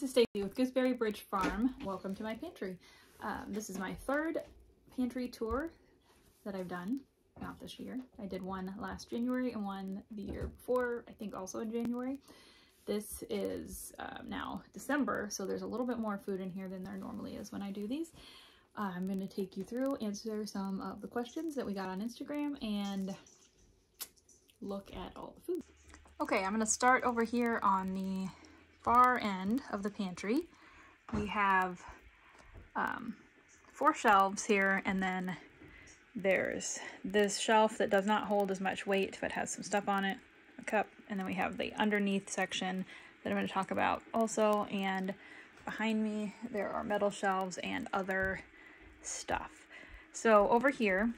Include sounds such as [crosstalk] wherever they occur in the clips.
this is Stacy with Gooseberry Bridge Farm. Welcome to my pantry. Um, this is my third pantry tour that I've done, not this year. I did one last January and one the year before, I think also in January. This is uh, now December, so there's a little bit more food in here than there normally is when I do these. Uh, I'm going to take you through, answer some of the questions that we got on Instagram, and look at all the food. Okay, I'm going to start over here on the far end of the pantry, we have um, four shelves here, and then there's this shelf that does not hold as much weight but has some stuff on it, a cup, and then we have the underneath section that I'm going to talk about also, and behind me there are metal shelves and other stuff. So over here,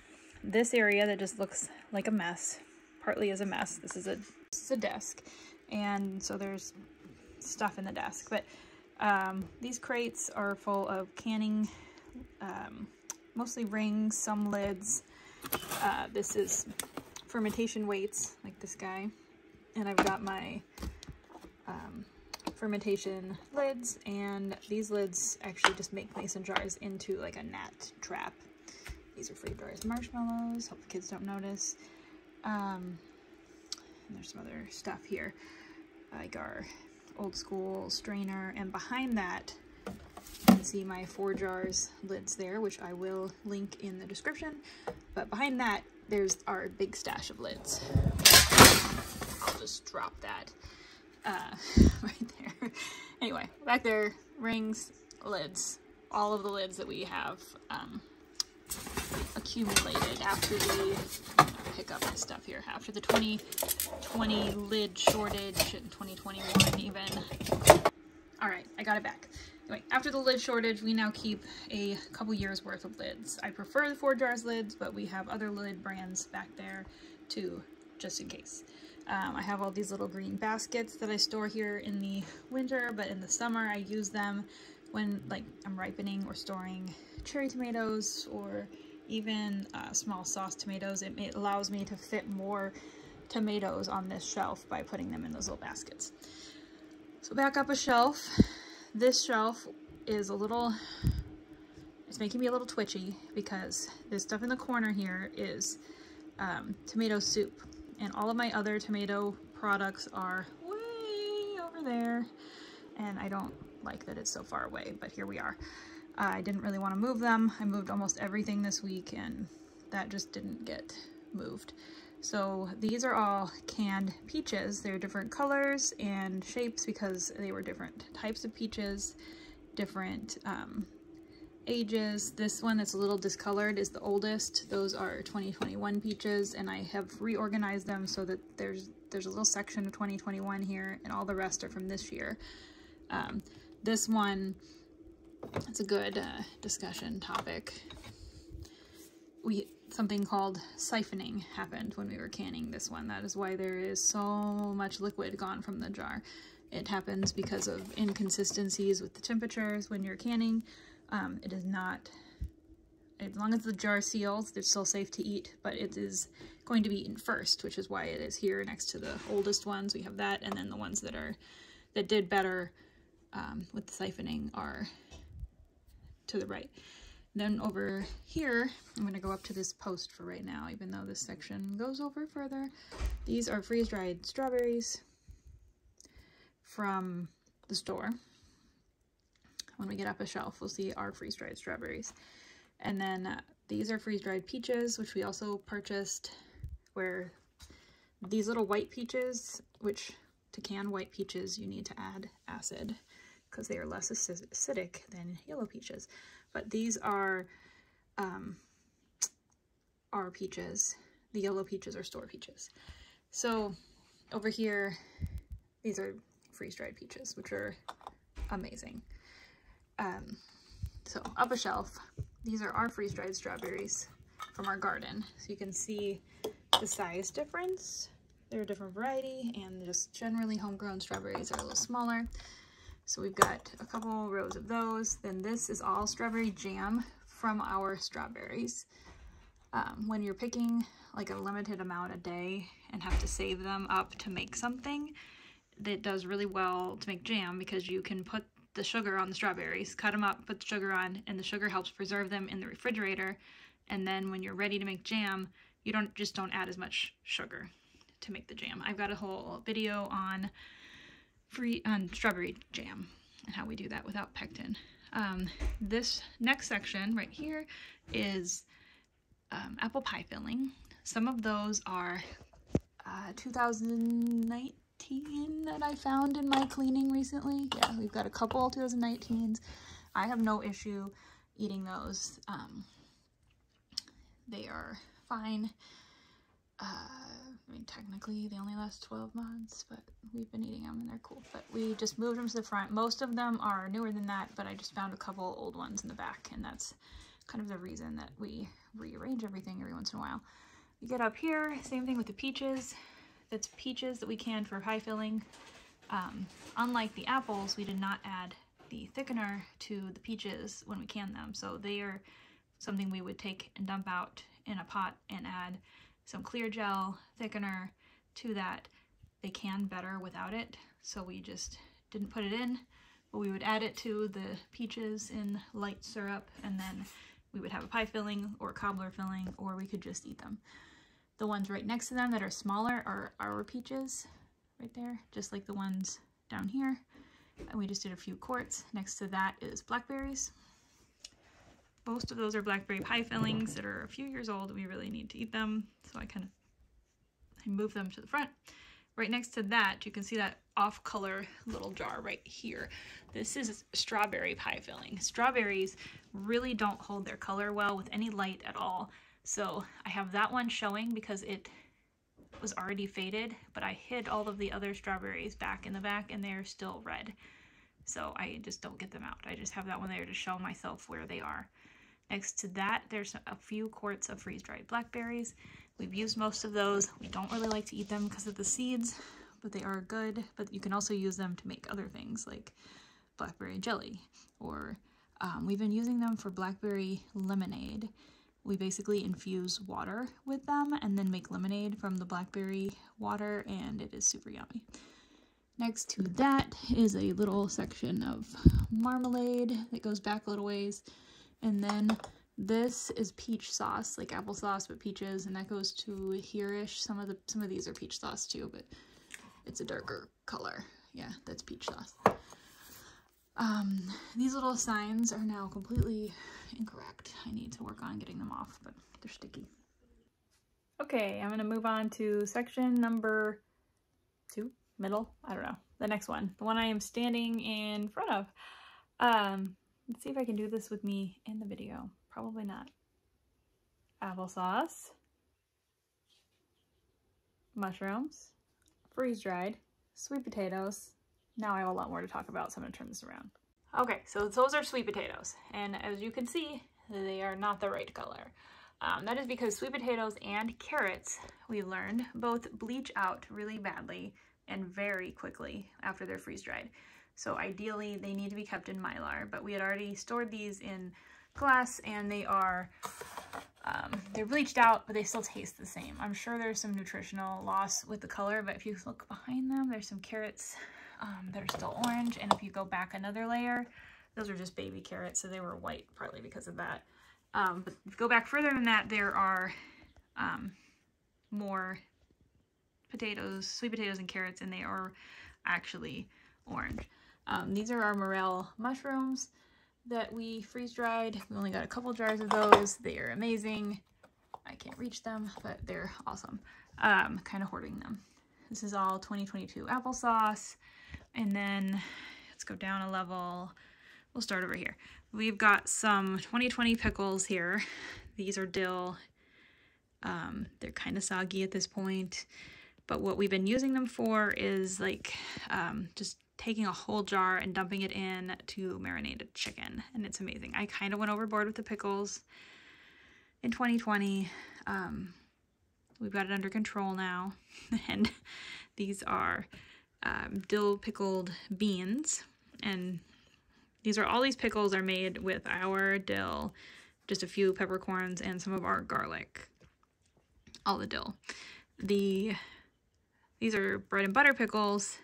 this area that just looks like a mess, partly is a mess, this is a, this is a desk, and so there's stuff in the desk. But um, these crates are full of canning, um, mostly rings, some lids. Uh, this is fermentation weights, like this guy. And I've got my um, fermentation lids, and these lids actually just make mason jars into like a gnat trap. These are freeze-dried marshmallows, hope the kids don't notice. Um, and there's some other stuff here, like our old school strainer and behind that you can see my ForJars lids there which I will link in the description. But behind that there's our big stash of lids. I'll just drop that uh, [laughs] right there. Anyway back there rings lids all of the lids that we have um, accumulated after we pick up my stuff here after the 2020 lid shortage in 2021 even. All right, I got it back. Anyway, after the lid shortage, we now keep a couple years worth of lids. I prefer the ForJars lids, but we have other lid brands back there too, just in case. Um, I have all these little green baskets that I store here in the winter, but in the summer I use them when like I'm ripening or storing cherry tomatoes or even uh, small sauce tomatoes. It, it allows me to fit more tomatoes on this shelf by putting them in those little baskets. So back up a shelf. This shelf is a little, it's making me a little twitchy because this stuff in the corner here is um, tomato soup. And all of my other tomato products are way over there. And I don't like that it's so far away, but here we are. I didn't really want to move them. I moved almost everything this week and that just didn't get moved. So these are all canned peaches. They're different colors and shapes because they were different types of peaches, different um, ages. This one that's a little discolored is the oldest. Those are 2021 peaches and I have reorganized them so that there's there's a little section of 2021 here and all the rest are from this year. Um, this one it's a good uh, discussion topic. We something called siphoning happened when we were canning this one. That is why there is so much liquid gone from the jar. It happens because of inconsistencies with the temperatures when you're canning. Um, it is not, as long as the jar seals, it's still safe to eat, but it is going to be eaten first, which is why it is here next to the oldest ones. We have that, and then the ones that are, that did better um, with the siphoning are to the right. Then over here, I'm going to go up to this post for right now, even though this section goes over further. These are freeze-dried strawberries from the store. When we get up a shelf, we'll see our freeze-dried strawberries. And then uh, these are freeze-dried peaches, which we also purchased, where these little white peaches, which to can white peaches, you need to add acid because they are less acidic than yellow peaches. But these are um, our peaches. The yellow peaches are store peaches. So over here, these are freeze-dried peaches, which are amazing. Um, so up a shelf, these are our freeze-dried strawberries from our garden. So you can see the size difference. They're a different variety and just generally homegrown strawberries are a little smaller. So we've got a couple rows of those. Then this is all strawberry jam from our strawberries. Um, when you're picking like a limited amount a day and have to save them up to make something, that does really well to make jam because you can put the sugar on the strawberries, cut them up, put the sugar on, and the sugar helps preserve them in the refrigerator. And then when you're ready to make jam, you don't just don't add as much sugar to make the jam. I've got a whole video on free on strawberry jam and how we do that without pectin. Um, this next section right here is um, apple pie filling. Some of those are uh, 2019 that I found in my cleaning recently. Yeah, we've got a couple 2019s. I have no issue eating those. Um, they are fine. Uh, I mean, technically they only last 12 months, but we've been eating them and they're cool. But we just moved them to the front. Most of them are newer than that, but I just found a couple old ones in the back, and that's kind of the reason that we rearrange everything every once in a while. We get up here, same thing with the peaches. That's peaches that we canned for pie filling. Um, unlike the apples, we did not add the thickener to the peaches when we canned them, so they are something we would take and dump out in a pot and add some ClearJel thickener to that. They can better without it, so we just didn't put it in, but we would add it to the peaches in light syrup, and then we would have a pie filling or cobbler filling, or we could just eat them. The ones right next to them that are smaller are our peaches, right there, just like the ones down here. And we just did a few quarts. Next to that is blackberries. Most of those are blackberry pie fillings that are a few years old. And we really need to eat them. So I kind of I move them to the front. Right next to that, you can see that off color little jar right here. This is strawberry pie filling. Strawberries really don't hold their color well with any light at all. So I have that one showing because it was already faded, but I hid all of the other strawberries back in the back and they're still red. So I just don't get them out. I just have that one there to show myself where they are. Next to that, there's a few quarts of freeze-dried blackberries. We've used most of those. We don't really like to eat them because of the seeds, but they are good. But you can also use them to make other things like blackberry jelly, or um, we've been using them for blackberry lemonade. We basically infuse water with them and then make lemonade from the blackberry water, and it is super yummy. Next to that is a little section of marmalade that goes back a little ways. And then this is peach sauce, like applesauce but peaches, and that goes to here-ish. Some of the some of these are peach sauce too, but it's a darker color. Yeah, that's peach sauce. Um, these little signs are now completely incorrect. I need to work on getting them off, but they're sticky. Okay, I'm gonna move on to section number two, middle, I don't know, the next one, the one I am standing in front of. Um, Let's see if I can do this with me in the video. Probably not. Applesauce. Mushrooms. Freeze-dried. Sweet potatoes. Now I have a lot more to talk about, so I'm going to turn this around. Okay, so those are sweet potatoes. And as you can see, they are not the right color. Um, that is because sweet potatoes and carrots, we learned, both bleach out really badly and very quickly after they're freeze-dried. So ideally they need to be kept in Mylar, but we had already stored these in glass and they are, um, they're bleached out, but they still taste the same. I'm sure there's some nutritional loss with the color, but if you look behind them, there's some carrots um, that are still orange. And if you go back another layer, those are just baby carrots, so they were white partly because of that. Um, but if you go back further than that, there are um, more potatoes, sweet potatoes and carrots, and they are actually orange. Um, these are our morel mushrooms that we freeze dried. We only got a couple jars of those. They are amazing. I can't reach them, but they're awesome. Um, kind of hoarding them. This is all 2022 applesauce. And then let's go down a level. We'll start over here. We've got some 2020 pickles here. These are dill. Um, they're kind of soggy at this point. But what we've been using them for is like um, just taking a whole jar and dumping it in to marinated chicken. And it's amazing. I kind of went overboard with the pickles in 2020. Um, we've got it under control now. [laughs] and these are um, dill pickled beans. And these are all these pickles are made with our dill, just a few peppercorns and some of our garlic. All the dill. The these are bread and butter pickles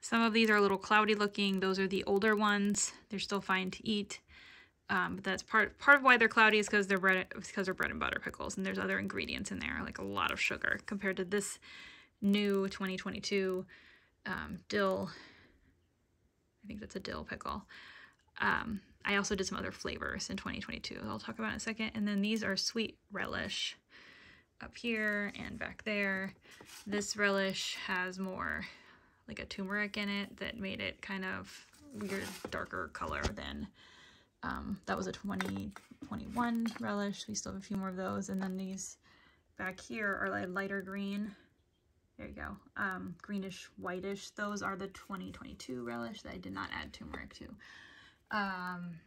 Some of these are a little cloudy looking. Those are the older ones. They're still fine to eat. Um, but that's part part of why they're cloudy is because they're bread because they're bread and butter pickles and there's other ingredients in there like a lot of sugar compared to this new 2022 um, dill. I think that's a dill pickle. Um, I also did some other flavors in 2022 I'll talk about in a second. And then these are sweet relish up here and back there. This relish has more like a turmeric in it that made it kind of weird darker color than um, that was a 2021 relish. We still have a few more of those. And then these back here are like lighter green. There you go. Um, greenish, whitish. Those are the 2022 relish that I did not add turmeric to. Um,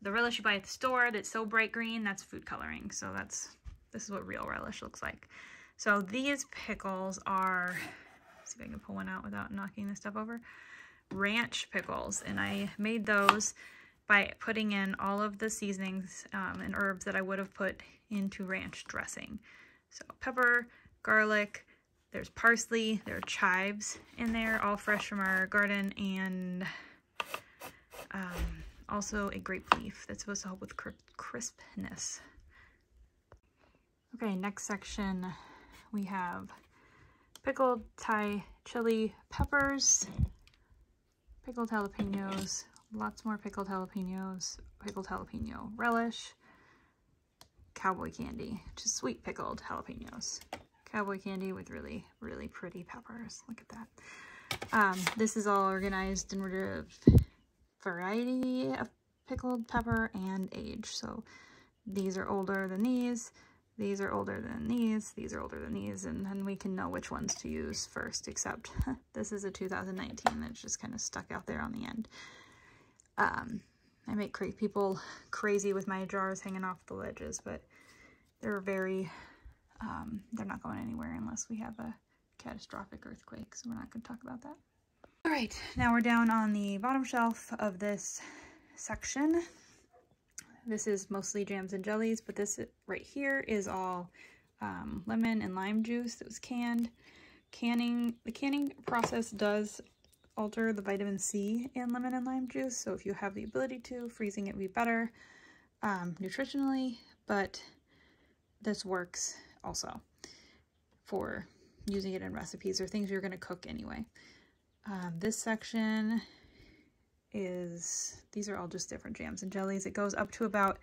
the relish you buy at the store that's so bright green, that's food coloring. So that's, this is what real relish looks like. So these pickles are, see if I can pull one out without knocking this stuff over, ranch pickles. And I made those by putting in all of the seasonings um, and herbs that I would have put into ranch dressing. So pepper, garlic, there's parsley, there are chives in there, all fresh from our garden, and um, also a grape leaf that's supposed to help with crispness. Okay, next section we have pickled Thai chili peppers, pickled jalapenos, lots more pickled jalapenos, pickled jalapeno relish, cowboy candy, just sweet pickled jalapenos. Cowboy candy with really, really pretty peppers. Look at that. Um, this is all organized in order of variety of pickled pepper and age. So these are older than these. These are older than these, these are older than these, and then we can know which ones to use first, except [laughs] this is a 2019 that's just kind of stuck out there on the end. Um, I make people crazy with my jars hanging off the ledges, but they're very, um, they're not going anywhere unless we have a catastrophic earthquake, so we're not going to talk about that. All right, now we're down on the bottom shelf of this section. This is mostly jams and jellies, but this right here is all um, lemon and lime juice that was canned. Canning, the canning process does alter the vitamin C in lemon and lime juice. So if you have the ability to, freezing it would be better um, nutritionally, but this works also for using it in recipes or things you're going to cook anyway. Um, this section is, these are all just different jams and jellies. It goes up to about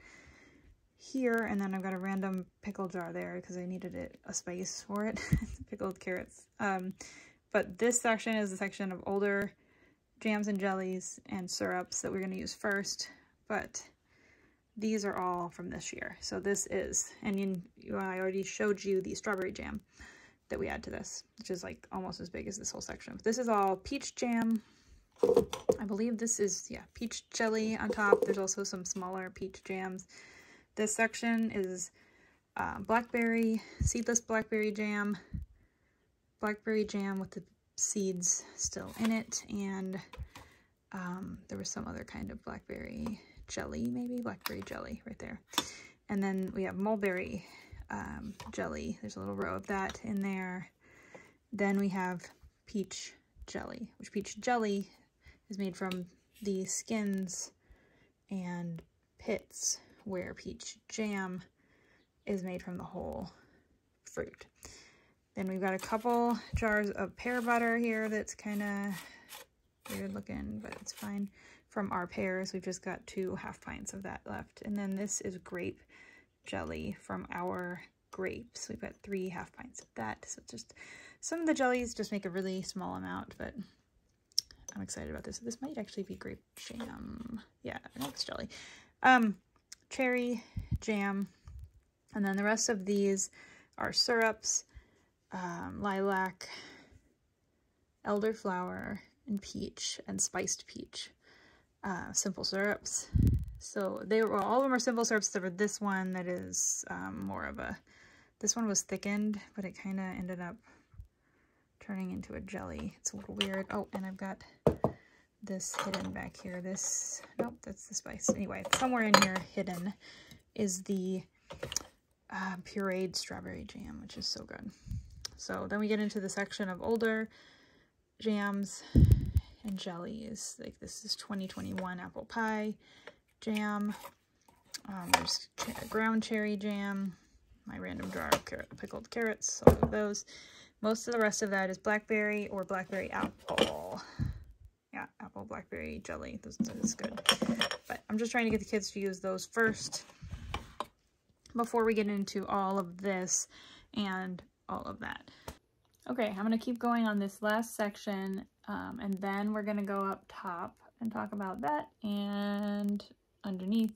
here, and then I've got a random pickle jar there because I needed it a space for it, [laughs] pickled carrots. Um, but this section is the section of older jams and jellies and syrups that we're going to use first. But these are all from this year. So this is, and you, I already showed you the strawberry jam that we add to this, which is like almost as big as this whole section. This is all peach jam. I believe this is, yeah, peach jelly on top. There's also some smaller peach jams. This section is uh, blackberry, seedless blackberry jam, blackberry jam with the seeds still in it, and um, there was some other kind of blackberry jelly, maybe? Blackberry jelly right there. And then we have mulberry um, jelly. There's a little row of that in there. Then we have peach jelly, which peach jelly is made from the skins and pits, where peach jam is made from the whole fruit. Then we've got a couple jars of pear butter here that's kind of weird looking, but it's fine. From our pears, we've just got two half pints of that left. And then this is grape jelly from our grapes. We've got three half pints of that. So just some of the jellies just make a really small amount, but I'm excited about this. This might actually be grape jam. Yeah, no, it's jelly. Um, cherry jam. And then the rest of these are syrups um, lilac, elderflower, and peach, and spiced peach. Uh, simple syrups. So they were all of them are simple syrups. There were this one that is um, more of a. This one was thickened, but it kind of ended up turning into a jelly. It's a little weird. Oh, and I've got this hidden back here. This nope, that's the spice. Anyway, somewhere in here hidden is the uh, pureed strawberry jam, which is so good. So then we get into the section of older jams and jellies. Like this is 2021 apple pie jam. Um, there's ground cherry jam, my random jar of pickled carrots, all of those. Most of the rest of that is blackberry or blackberry apple. Yeah, apple blackberry jelly. This, is good. But I'm just trying to get the kids to use those first before we get into all of this and all of that. Okay, I'm going to keep going on this last section um, and then we're going to go up top and talk about that and underneath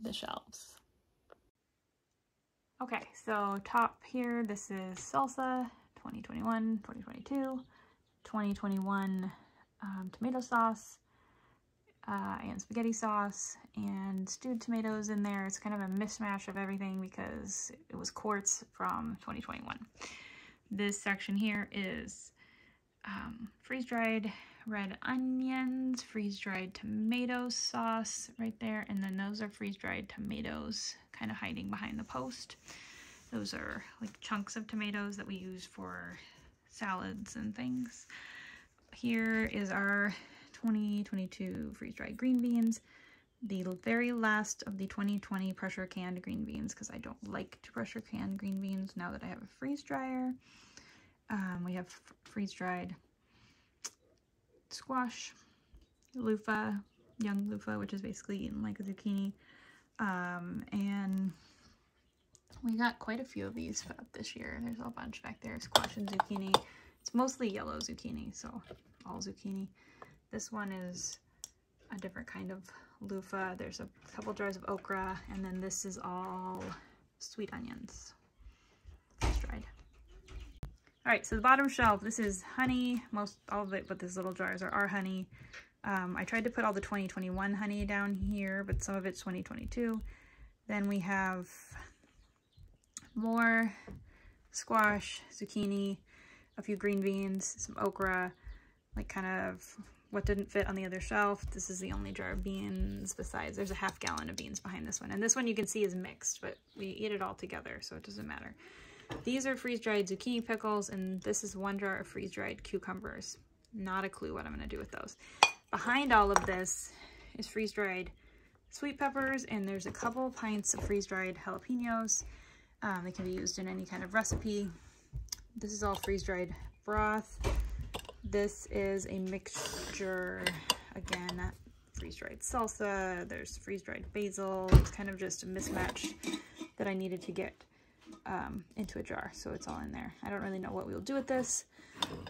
the shelves. Okay, so top here, this is salsa 2021, 2022, 2021 um, tomato sauce, uh, and spaghetti sauce, and stewed tomatoes in there. It's kind of a mismatch of everything because it was quarts from 2021. This section here is um, freeze-dried red onions, freeze-dried tomato sauce right there, and then those are freeze-dried tomatoes kind of hiding behind the post. Those are like chunks of tomatoes that we use for salads and things. Here is our 2022 freeze-dried green beans. The very last of the 2020 pressure canned green beans because I don't like to pressure can green beans now that I have a freeze dryer. Um, we have freeze-dried squash, loofah, young loofah, which is basically eaten like a zucchini. Um, and we got quite a few of these this year. There's a bunch back there, squash and zucchini. It's mostly yellow zucchini, so all zucchini. This one is a different kind of loofah. There's a couple jars of okra, and then this is all sweet onions, dried. All right, so the bottom shelf, this is honey, most all of it, but these little jars are our honey. Um, I tried to put all the 2021 honey down here, but some of it's 2022. Then we have more squash, zucchini, a few green beans, some okra, like kind of what didn't fit on the other shelf. This is the only jar of beans besides there's a half gallon of beans behind this one. And this one you can see is mixed, but we eat it all together, so it doesn't matter. These are freeze-dried zucchini pickles, and this is one jar of freeze-dried cucumbers. Not a clue what I'm going to do with those. Behind all of this is freeze-dried sweet peppers, and there's a couple pints of freeze-dried jalapenos. Um, they can be used in any kind of recipe. This is all freeze-dried broth. This is a mixture, again, freeze-dried salsa. There's freeze-dried basil. It's kind of just a mismatch that I needed to get um, into a jar, so it's all in there. I don't really know what we'll do with this,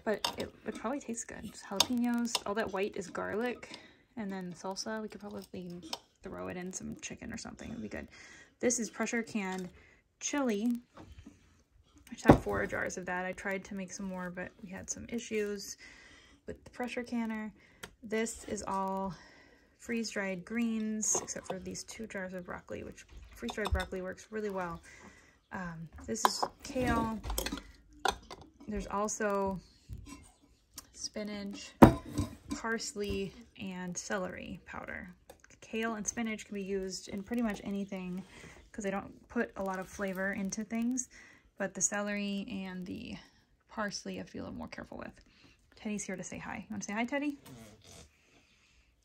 but it, it probably tastes good. Jalapenos, all that white is garlic, and then salsa, we could probably throw it in some chicken or something. It'd be good. This is pressure canned chili. I have four jars of that. I tried to make some more, but we had some issues with the pressure canner. This is all freeze-dried greens, except for these two jars of broccoli, which freeze-dried broccoli works really well. Um, this is kale. There's also spinach, parsley, and celery powder. Kale and spinach can be used in pretty much anything because I don't put a lot of flavor into things, but the celery and the parsley I have to be a little more careful with. Teddy's here to say hi. You want to say hi, Teddy?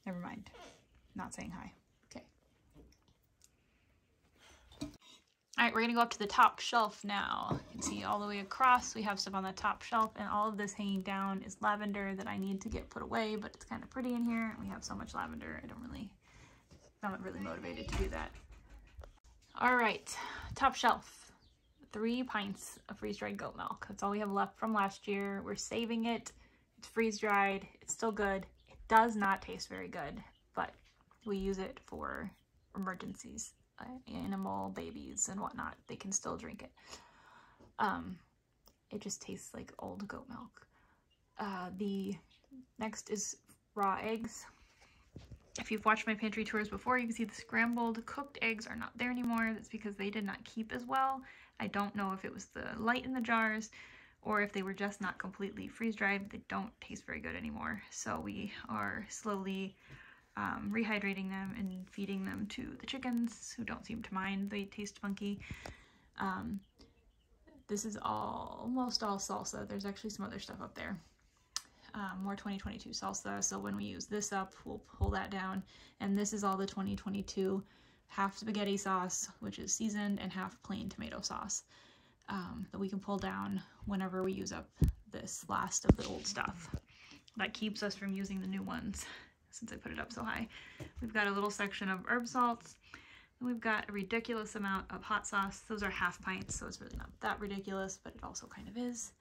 Never mind. Not saying hi. Okay. All right, we're gonna go up to the top shelf now. You can see all the way across, we have stuff on the top shelf and all of this hanging down is lavender that I need to get put away, but it's kind of pretty in here. We have so much lavender, I don't really, I'm not really motivated to do that. All right, top shelf, three pints of freeze-dried goat milk. That's all we have left from last year. We're saving it. It's freeze-dried, it's still good. It does not taste very good, but we use it for emergencies animal babies and whatnot, they can still drink it. Um, it just tastes like old goat milk. Uh, the next is raw eggs. If you've watched my pantry tours before, you can see the scrambled cooked eggs are not there anymore. That's because they did not keep as well. I don't know if it was the light in the jars or if they were just not completely freeze-dried. They don't taste very good anymore. So we are slowly um, rehydrating them and feeding them to the chickens who don't seem to mind. They taste funky. Um, this is all, almost all salsa. There's actually some other stuff up there. Um, more 2022 salsa. So when we use this up, we'll pull that down. And this is all the 2022 half spaghetti sauce, which is seasoned, and half plain tomato sauce um, that we can pull down whenever we use up this last of the old stuff. That keeps us from using the new ones since I put it up so high. We've got a little section of herb salts. And we've got a ridiculous amount of hot sauce. Those are half pints, so it's really not that ridiculous, but it also kind of is.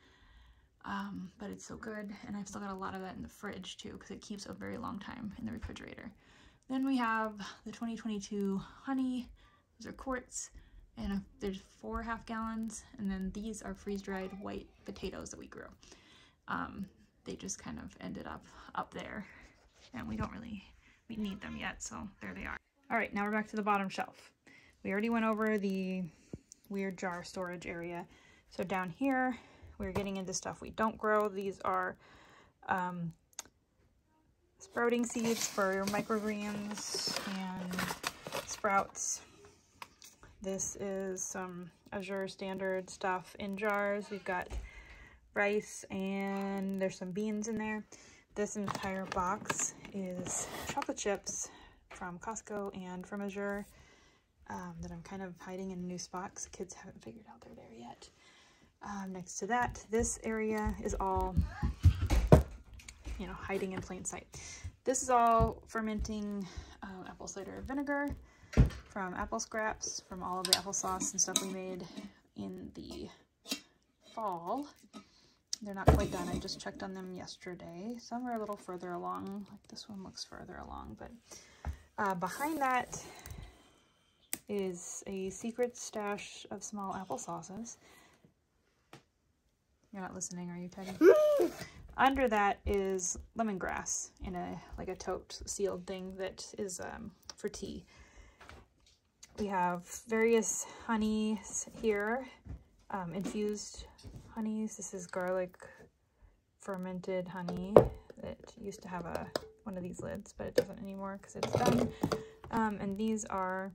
Um, but it's so good. And I've still got a lot of that in the fridge too, because it keeps a very long time in the refrigerator. Then we have the 2022 honey. Those are quarts. And there's four half gallons. And then these are freeze-dried white potatoes that we grew. Um, they just kind of ended up up there. And we don't really we need them yet, so there they are. All right, now we're back to the bottom shelf. We already went over the weird jar storage area. So down here, we're getting into stuff we don't grow. These are um, sprouting seeds for microgreens and sprouts. This is some Azure Standard stuff in jars. We've got rice and there's some beans in there. This entire box is chocolate chips from Costco and from Azure um, that I'm kind of hiding in a new spot because kids haven't figured out they're there yet. Um, next to that, this area is all, you know, hiding in plain sight. This is all fermenting uh, apple cider vinegar from apple scraps, from all of the applesauce and stuff we made in the fall. They're not quite done. I just checked on them yesterday. Some are a little further along. Like this one looks further along, but uh, behind that is a secret stash of small apple sauces. You're not listening, are you, Teddy? [laughs] Under that is lemongrass in a like a tote sealed thing that is um, for tea. We have various honeys here, um, infused honeys. This is garlic fermented honey that used to have a one of these lids, but it doesn't anymore because it's done. Um, and these are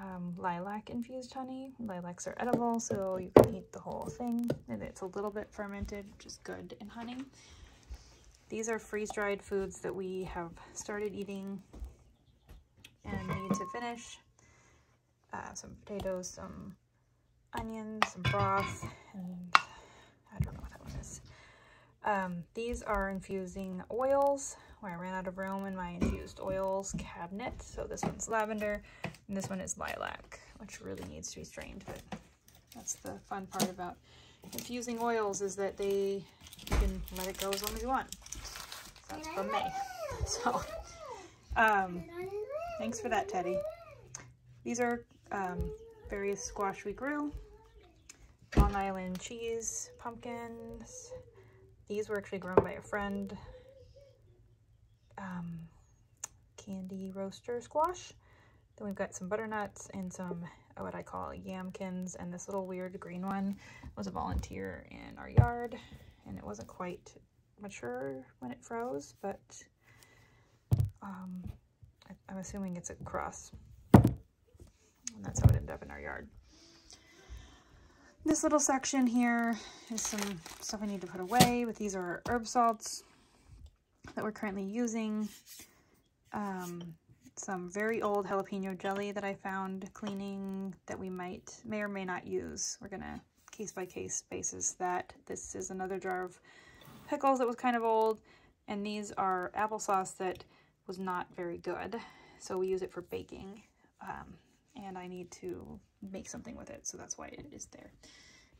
um, lilac infused honey. Lilacs are edible, so you can eat the whole thing. And it's a little bit fermented, which is good in honey. These are freeze-dried foods that we have started eating and need to finish. Uh, some potatoes, some onions, some broth, and I don't know what that one is. Um, these are infusing oils where I ran out of room in my infused oils cabinet. So this one's lavender and this one is lilac, which really needs to be strained. But that's the fun part about infusing oils is that they you can let it go as long as you want. That's from May. [laughs] So um, thanks for that, Teddy. These are um, various squash we grew. Long Island cheese, pumpkins. These were actually grown by a friend um, candy roaster squash. Then we've got some butternuts and some what I call yamkins. And this little weird green one was a volunteer in our yard. And it wasn't quite mature when it froze, but um, I, am assuming it's a cross. And that's how it ended up in our yard. This little section here is some stuff I need to put away, but these are herb salts that we're currently using. Um, some very old jalapeno jelly that I found cleaning that we might, may or may not use. We're gonna case by case basis that. This is another jar of pickles that was kind of old. And these are applesauce that was not very good. So we use it for baking. Um, and I need to make something with it. So that's why it is there.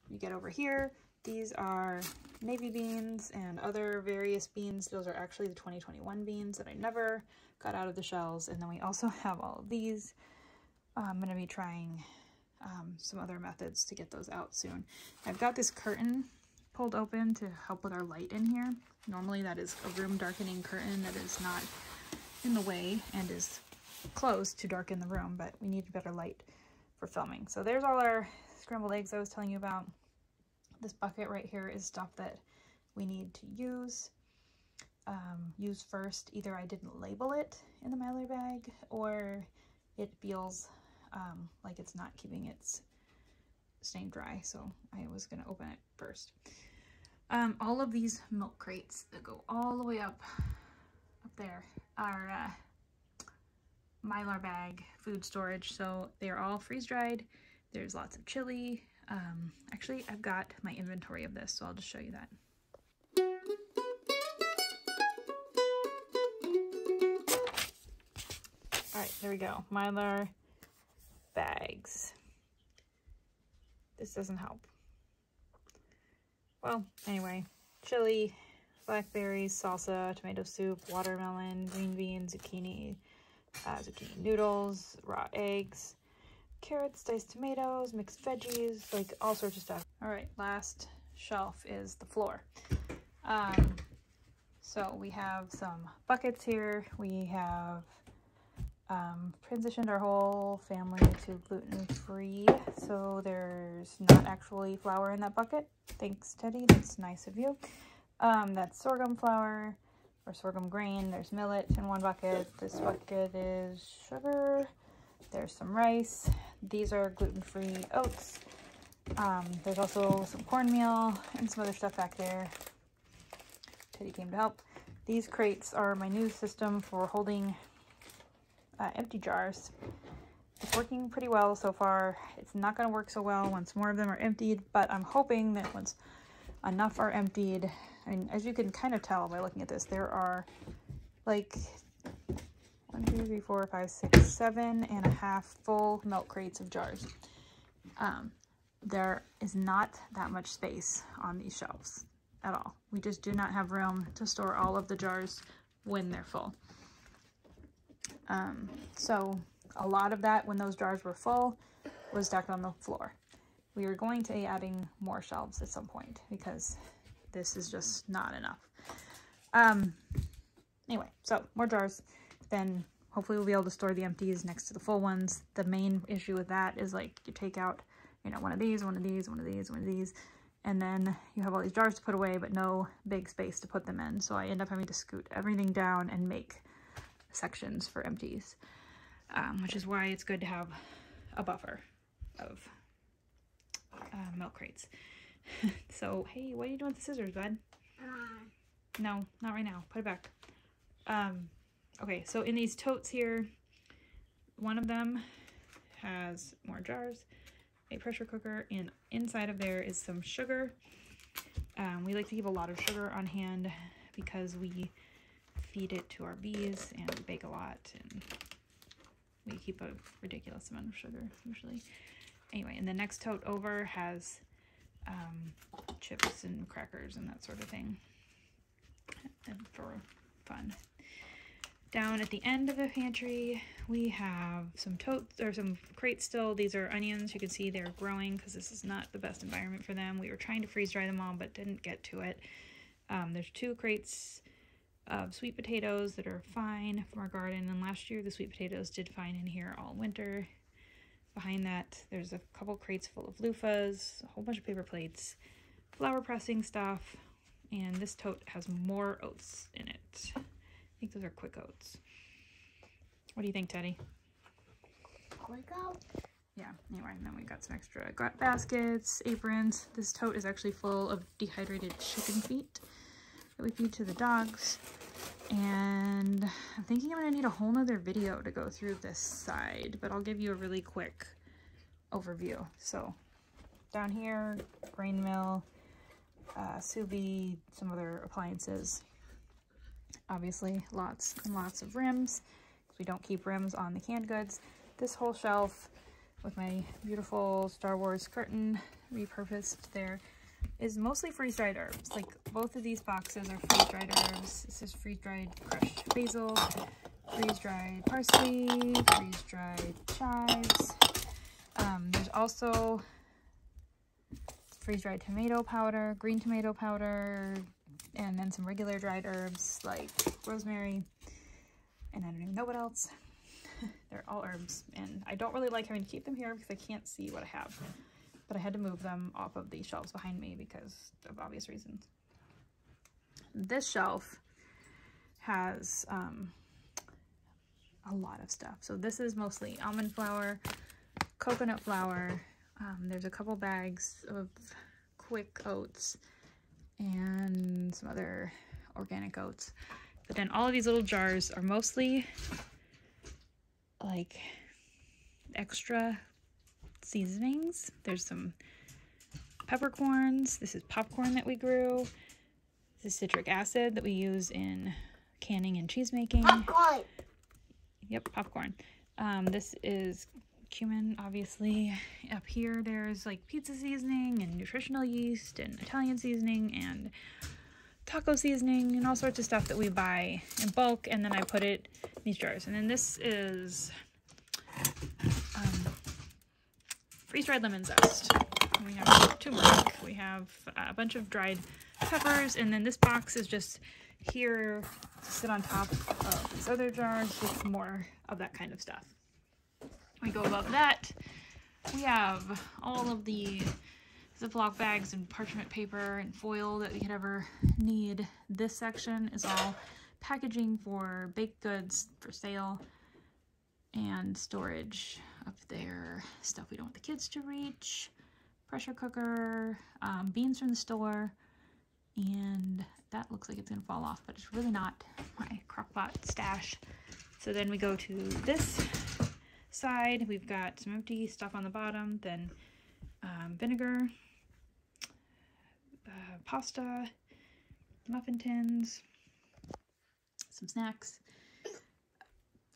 You get over here, these are navy beans and other various beans. Those are actually the 2021 beans that I never got out of the shells. And then we also [laughs] have all of these. I'm going to be trying um, some other methods to get those out soon. I've got this curtain pulled open to help with our light in here. Normally that is a room darkening curtain that is not in the way and is closed to darken the room, but we need better light for filming. So there's all our scrambled eggs I was telling you about. This bucket right here is stuff that we need to use. Um, use first. Either I didn't label it in the Mylar bag or it feels um, like it's not keeping its stain dry. So I was going to open it first. Um, all of these milk crates that go all the way up, up there are uh, Mylar bag food storage. So they're all freeze dried. There's lots of chili. Um, actually, I've got my inventory of this, so I'll just show you that. All right, there we go. Mylar bags. This doesn't help. Well, anyway, chili, blackberries, salsa, tomato soup, watermelon, green beans, zucchini, uh, zucchini noodles, raw eggs, carrots, diced tomatoes, mixed veggies, like all sorts of stuff. All right, last shelf is the floor. Um, so we have some buckets here. We have um, transitioned our whole family to gluten-free, so there's not actually flour in that bucket. Thanks, Teddy. That's nice of you. Um, that's sorghum flour or sorghum grain. There's millet in one bucket. This bucket is sugar. There's some rice. These are gluten-free oats. Um, there's also some cornmeal and some other stuff back there. Teddy came to help. These crates are my new system for holding uh, empty jars. It's working pretty well so far. It's not going to work so well once more of them are emptied, but I'm hoping that once enough are emptied, I mean, as you can kind of tell by looking at this, there are like one, two, three, four, five, six, seven and a half full milk crates of jars. Um, there is not that much space on these shelves at all. We just do not have room to store all of the jars when they're full. Um, so a lot of that, when those jars were full, was stacked on the floor. We are going to be adding more shelves at some point because this is just not enough. Um, anyway, so more jars. Then hopefully we'll be able to store the empties next to the full ones. The main issue with that is like you take out, you know, one of these, one of these, one of these, one of these, and then you have all these jars to put away, but no big space to put them in. So I end up having to scoot everything down and make sections for empties, um, which is why it's good to have a buffer of uh, milk crates. [laughs] so, hey, what are you doing with the scissors, bud? No, not right now. Put it back. Um, okay, so in these totes here, one of them has more jars, a pressure cooker, and inside of there is some sugar. Um, we like to keep a lot of sugar on hand because we feed it to our bees and we bake a lot and we keep a ridiculous amount of sugar usually. Anyway, and the next tote over has um, chips and crackers and that sort of thing and for fun. Down at the end of the pantry, we have some totes or some crates still. These are onions. You can see they're growing because this is not the best environment for them. We were trying to freeze dry them all, but didn't get to it. Um, there's two crates of sweet potatoes that are fine from our garden. And last year, the sweet potatoes did fine in here all winter. Behind that, there's a couple crates full of loofahs, a whole bunch of paper plates, flower pressing stuff, and this tote has more oats in it. I think those are quick oats. What do you think, Teddy? Quick oats. Yeah, anyway, then we got some extra baskets, aprons. This tote is actually full of dehydrated chicken feet that we feed to the dogs. And I'm thinking I'm to need a whole nother video to go through this side, but I'll give you a really quick overview. So down here, grain mill, uh, sous vide, some other appliances. Obviously, lots and lots of rims. We don't keep rims on the canned goods. This whole shelf with my beautiful Star Wars curtain repurposed there is mostly freeze-dried herbs. Like both of these boxes are freeze-dried herbs. This is freeze-dried crushed basil, freeze-dried parsley, freeze-dried chives. Um, there's also freeze-dried tomato powder, green tomato powder, and then some regular dried herbs like rosemary, and I don't even know what else. [laughs] They're all herbs, and I don't really like having to keep them here because I can't see what I have but I had to move them off of the shelves behind me because of obvious reasons. This shelf has um, a lot of stuff. So this is mostly almond flour, coconut flour. Um, there's a couple bags of quick oats and some other organic oats. But then all of these little jars are mostly like extra seasonings. There's some peppercorns. This is popcorn that we grew. This is citric acid that we use in canning and cheese making. Popcorn. Yep, popcorn. Um, this is cumin, obviously. Up here, there's like pizza seasoning and nutritional yeast and Italian seasoning and taco seasoning and all sorts of stuff that we buy in bulk. And then I put it in these jars. And then this is um, freeze-dried lemon zest. We have turmeric. We have a bunch of dried peppers. And then this box is just here to sit on top of these other jars with more of that kind of stuff. We go above that. We have all of the Ziploc bags and parchment paper and foil that we could ever need. This section is all packaging for baked goods for sale and storage up there. Stuff we don't want the kids to reach. Pressure cooker, um, beans from the store, and that looks like it's gonna fall off, but it's really not my crock pot stash. So then we go to this side. We've got some empty stuff on the bottom, then um, vinegar, uh, pasta, muffin tins, some snacks,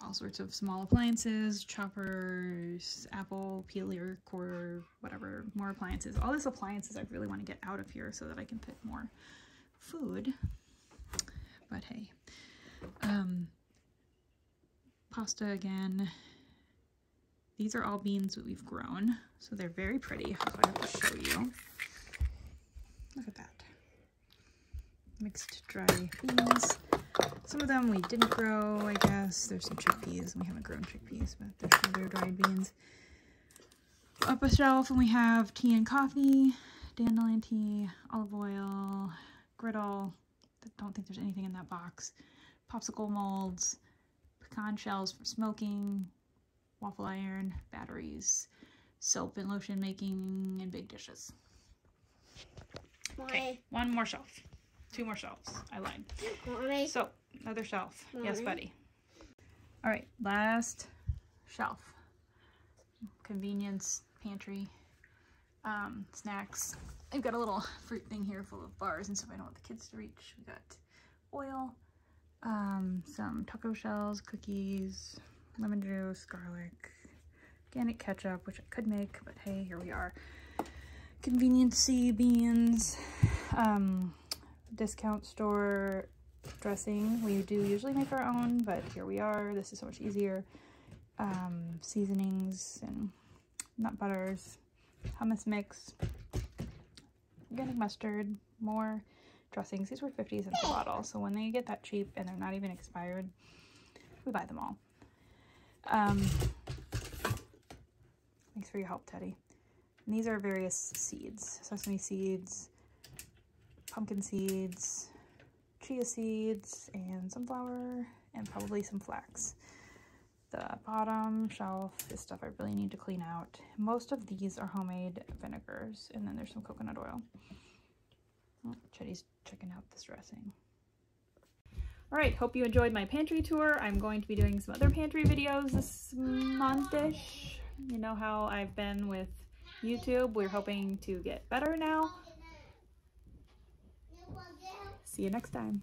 all sorts of small appliances, choppers, apple peeler, quarter, whatever, more appliances. All these appliances I really want to get out of here so that I can put more food. But hey. Um, pasta again. These are all beans that we've grown, so they're very pretty. I'll show you. Look at that. Mixed dry beans. Some of them we didn't grow, I guess. There's some chickpeas, and we haven't grown chickpeas, but there's some other dried beans. Up a shelf, and we have tea and coffee, dandelion tea, olive oil, griddle. I don't think there's anything in that box. Popsicle molds, pecan shells for smoking, waffle iron, batteries, soap and lotion making, and big dishes. Okay, one more shelf. Two more shelves. I lied. Mommy. So, another shelf. Yes, buddy. All right, last shelf. Convenience pantry. Um, snacks. I've got a little fruit thing here full of bars and stuff I don't want the kids to reach. We got oil, um, some taco shells, cookies, lemon juice, garlic, organic ketchup, which I could make, but hey, here we are. Convenience-y beans, um, discount store dressing. We do usually make our own, but here we are. This is so much easier. Um, seasonings and nut butters, hummus mix, organic mustard, more dressings. These were 50 cents a bottle, so when they get that cheap and they're not even expired, we buy them all. Um, thanks for your help, Teddy. And these are various seeds. Sesame seeds, pumpkin seeds, chia seeds, and sunflower, and probably some flax. The bottom shelf is stuff I really need to clean out. Most of these are homemade vinegars, and then there's some coconut oil. Oh, Chetty's checking out this dressing. All right, hope you enjoyed my pantry tour. I'm going to be doing some other pantry videos this month-ish. You know how I've been with YouTube. We're hoping to get better now. See you next time.